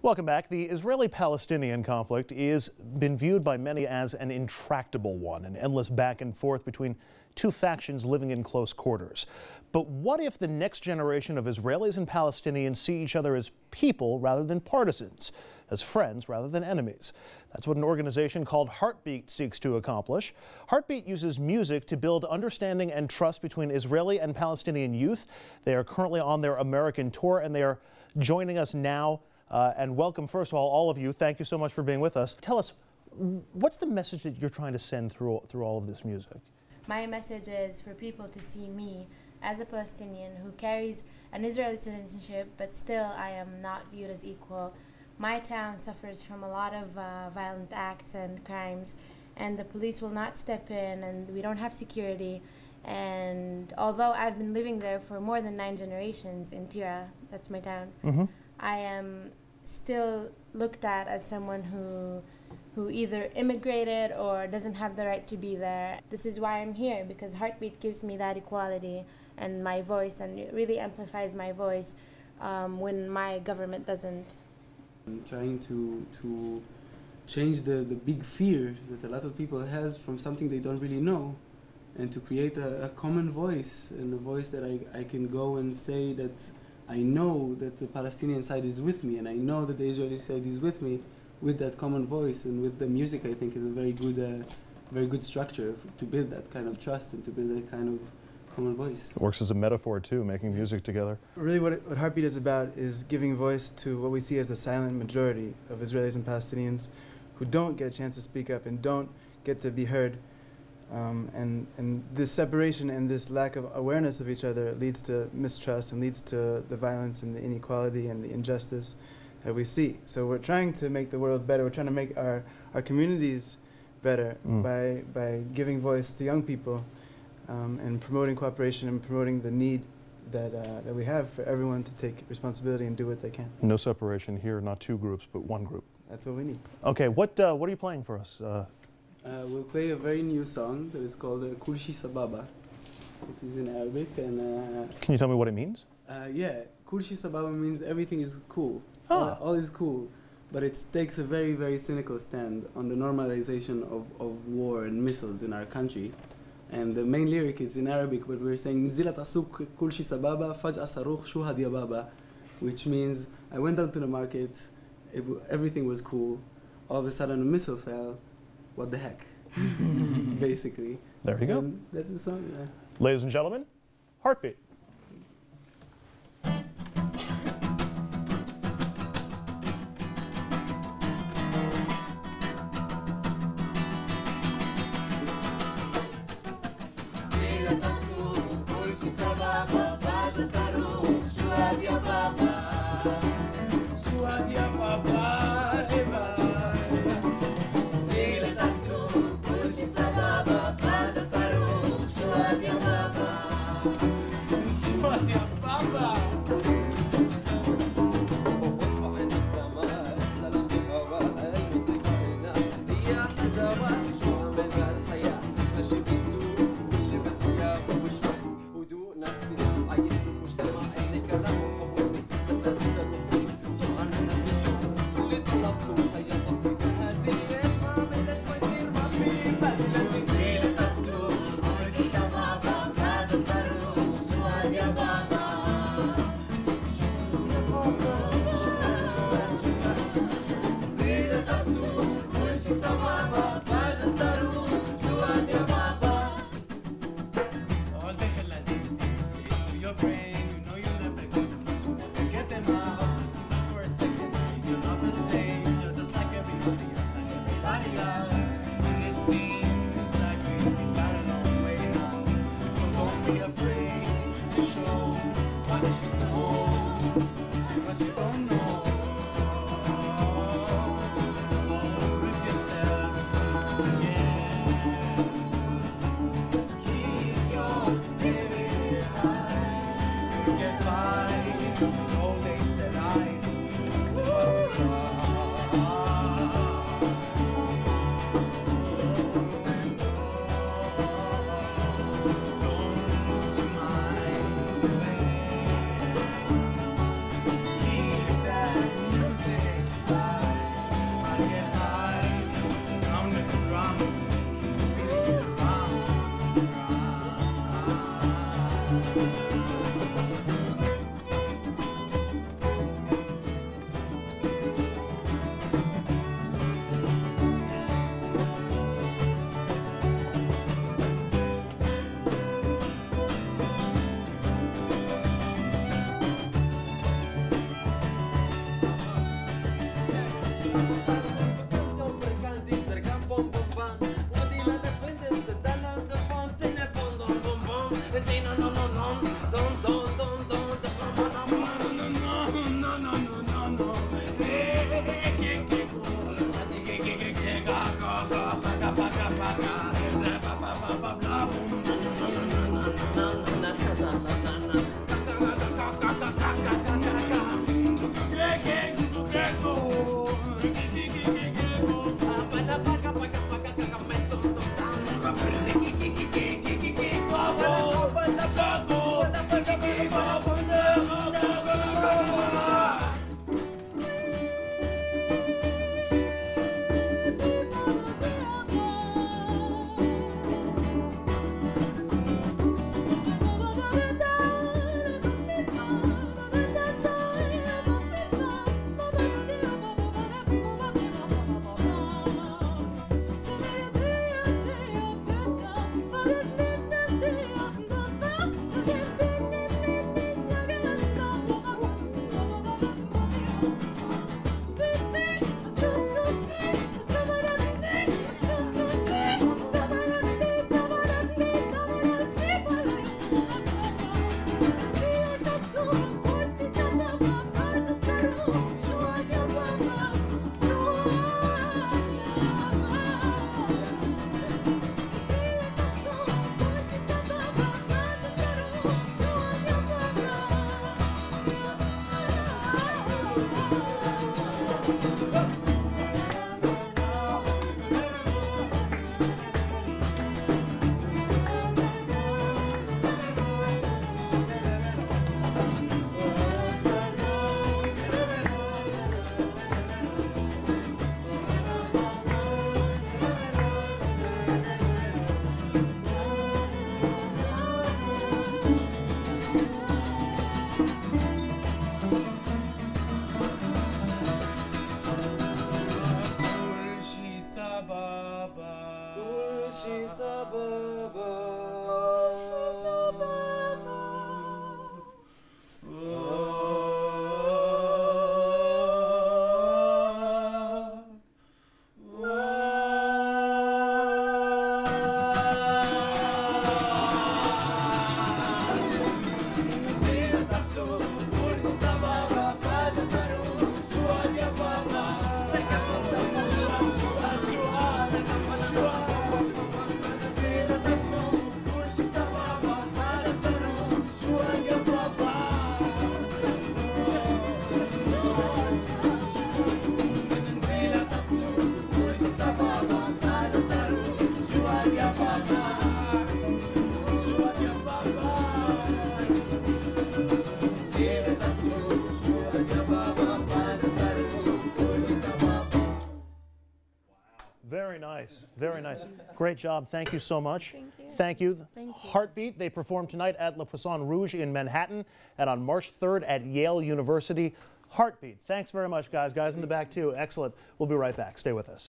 Welcome back. The Israeli-Palestinian conflict is been viewed by many as an intractable one, an endless back and forth between two factions living in close quarters. But what if the next generation of Israelis and Palestinians see each other as people rather than partisans, as friends rather than enemies? That's what an organization called Heartbeat seeks to accomplish. Heartbeat uses music to build understanding and trust between Israeli and Palestinian youth. They are currently on their American tour and they are joining us now uh, and welcome, first of all, all of you. Thank you so much for being with us. Tell us, what's the message that you're trying to send through, through all of this music? My message is for people to see me as a Palestinian who carries an Israeli citizenship, but still I am not viewed as equal. My town suffers from a lot of uh, violent acts and crimes, and the police will not step in, and we don't have security. And although I've been living there for more than nine generations in Tira, that's my town, mm-hmm. I am still looked at as someone who who either immigrated or doesn't have the right to be there. This is why I'm here because Heartbeat gives me that equality and my voice, and it really amplifies my voice um, when my government doesn't. I'm trying to to change the, the big fear that a lot of people has from something they don't really know and to create a, a common voice and a voice that I, I can go and say that I know that the Palestinian side is with me, and I know that the Israeli side is with me, with that common voice and with the music. I think is a very good, uh, very good structure to build that kind of trust and to build that kind of common voice. It works as a metaphor too, making music together. Really, what, it, what Heartbeat is about is giving voice to what we see as the silent majority of Israelis and Palestinians who don't get a chance to speak up and don't get to be heard um, and, and this separation and this lack of awareness of each other leads to mistrust and leads to the violence and the inequality and the injustice that we see. So we're trying to make the world better. We're trying to make our, our communities better mm. by, by giving voice to young people um, and promoting cooperation and promoting the need that, uh, that we have for everyone to take responsibility and do what they can. No separation here, not two groups, but one group. That's what we need. Okay, what, uh, what are you playing for us? Uh, uh, we'll play a very new song that is called uh, Kulshi Sababa, which is in Arabic. And uh, Can you tell me what it means? Uh, yeah, Kulshi Sababa means everything is cool. Ah. All, all, is cool. But it takes a very, very cynical stand on the normalization of, of war and missiles in our country. And the main lyric is in Arabic, but we're saying Zilat asuk kulshi sababa faj'a saruch shuhad baba, which means I went down to the market, everything was cool. All of a sudden a missile fell, what the heck, basically. There you go. that's the song. Yeah. Ladies and gentlemen, Heartbeat. Oh, Very nice. Very nice. Great job. Thank you so much. Thank you. Thank you. Thank you. Heartbeat, they perform tonight at Le Poisson Rouge in Manhattan and on March 3rd at Yale University. Heartbeat. Thanks very much, guys. Guys in the back, too. Excellent. We'll be right back. Stay with us.